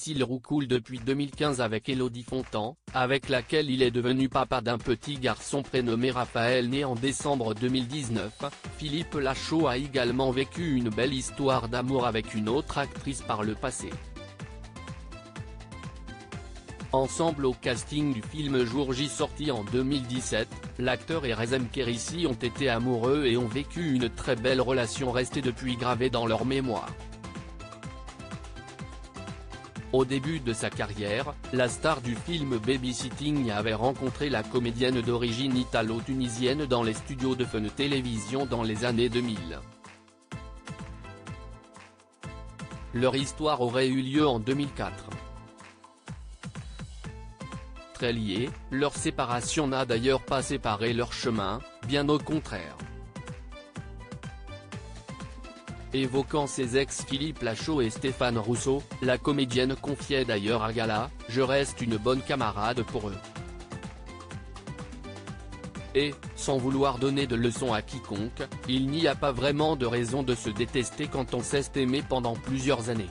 s'il roucoule depuis 2015 avec Elodie Fontan, avec laquelle il est devenu papa d'un petit garçon prénommé Raphaël né en décembre 2019, Philippe Lachaud a également vécu une belle histoire d'amour avec une autre actrice par le passé. Ensemble au casting du film Jour J sorti en 2017, l'acteur et Rezem Kérissi ont été amoureux et ont vécu une très belle relation restée depuis gravée dans leur mémoire. Au début de sa carrière, la star du film Babysitting avait rencontré la comédienne d'origine italo-tunisienne dans les studios de Fun Télévision dans les années 2000. Leur histoire aurait eu lieu en 2004 liés, leur séparation n'a d'ailleurs pas séparé leur chemin, bien au contraire. Évoquant ses ex Philippe Lachaud et Stéphane Rousseau, la comédienne confiait d'ailleurs à Gala, « Je reste une bonne camarade pour eux ». Et, sans vouloir donner de leçons à quiconque, il n'y a pas vraiment de raison de se détester quand on s'est aimé pendant plusieurs années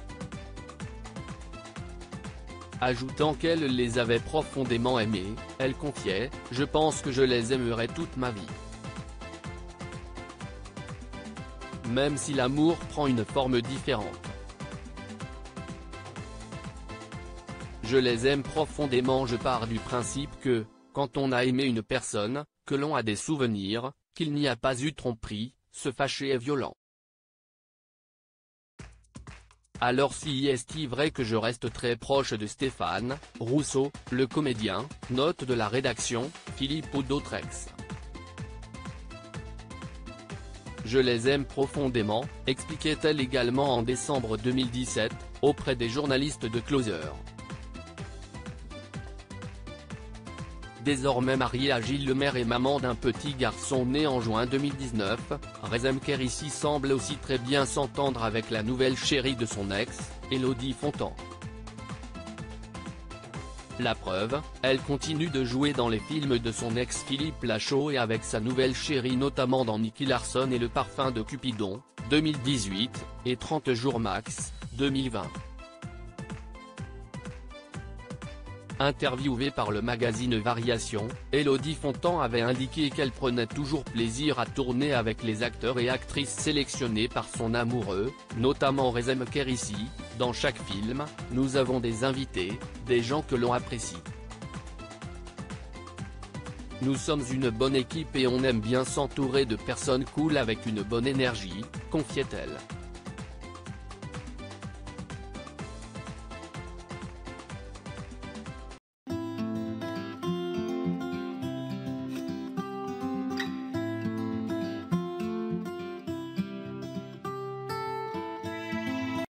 ajoutant qu'elle les avait profondément aimés, elle confiait, « Je pense que je les aimerai toute ma vie ». Même si l'amour prend une forme différente. Je les aime profondément je pars du principe que, quand on a aimé une personne, que l'on a des souvenirs, qu'il n'y a pas eu tromperie, se fâcher est violent. Alors si est-il vrai que je reste très proche de Stéphane, Rousseau, le comédien, note de la rédaction, Philippe Audotrex. Je les aime profondément, expliquait-elle également en décembre 2017, auprès des journalistes de Closer. Désormais mariée à Gilles Lemaire et maman d'un petit garçon né en juin 2019, Rezem Kérissi semble aussi très bien s'entendre avec la nouvelle chérie de son ex, Elodie Fontan. La preuve, elle continue de jouer dans les films de son ex Philippe Lachaud et avec sa nouvelle chérie notamment dans Nicky Larson et Le Parfum de Cupidon, 2018, et 30 jours max, 2020. Interviewée par le magazine Variation, Elodie Fontan avait indiqué qu'elle prenait toujours plaisir à tourner avec les acteurs et actrices sélectionnés par son amoureux, notamment Rezem Kérissi, dans chaque film, nous avons des invités, des gens que l'on apprécie. Nous sommes une bonne équipe et on aime bien s'entourer de personnes cool avec une bonne énergie, confiait-elle.